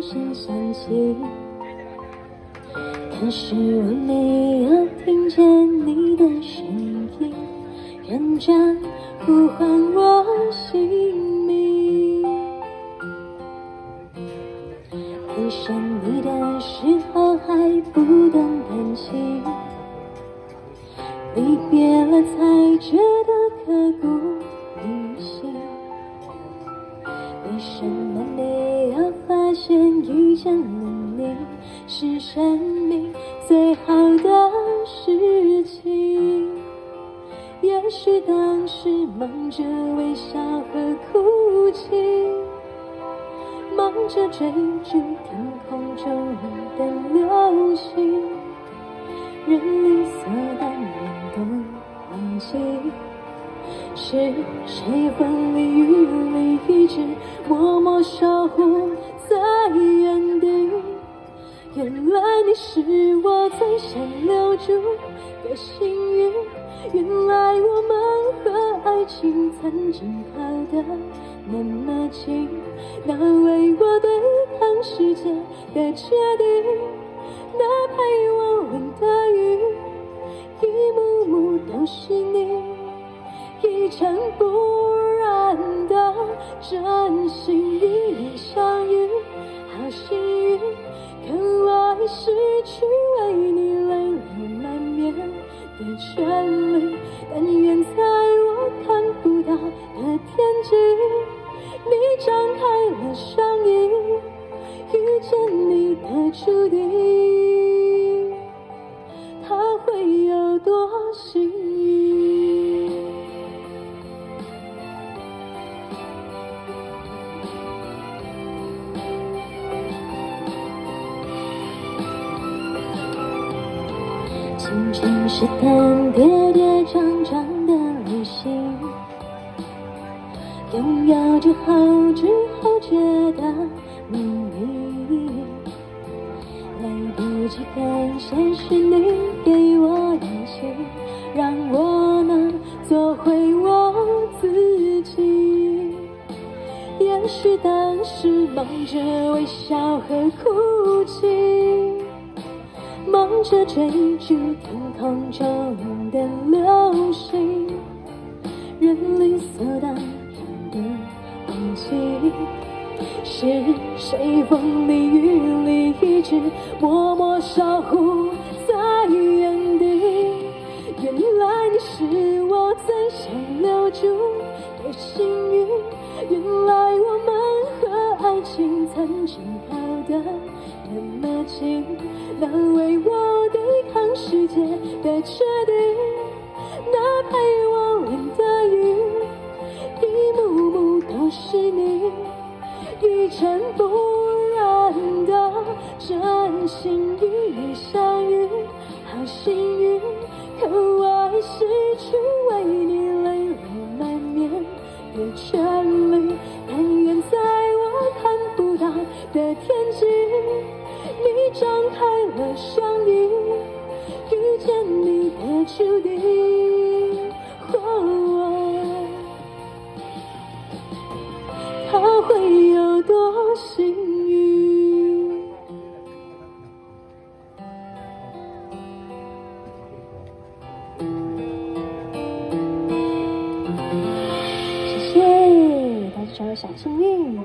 声响起，可是我没有听见你的声音，认真呼唤我姓名。爱上你的时候还不懂感情。离别了才觉得刻骨铭心，为什么没发现遇见了你是生命最好的事情？也许当时忙着微笑和哭泣，忙着追逐天空中的流星，人理所当然。都忘记是谁风里雨里一直默默守护在原地。原来你是我最想留住的幸运。原来我们和爱情曾经靠得那么近。那为我对抗世界的决定，真心与你相遇，好幸运，可爱失去为你泪流满面的权利。但愿在我看不到的天际，你张开了双翼，遇见你的注定，他会有多幸运？青春是段跌跌撞撞的旅行，拥有之后，之后觉得迷离，来不及感谢是你给我勇气，让我能做回我自己。也许当时忙着微笑和哭泣。忙着追逐天空中的流星，人理所当然的忘记，是谁风里雨里一直默默守护在原地。原来你是我最想留住的幸运，原来我们和爱情曾经靠得那么近。那为我对抗世界的决定，那陪我淋的雨，一幕幕都是你，一尘不染的真心。遇见你的注定，他会有多幸运？谢谢，大家小幸运。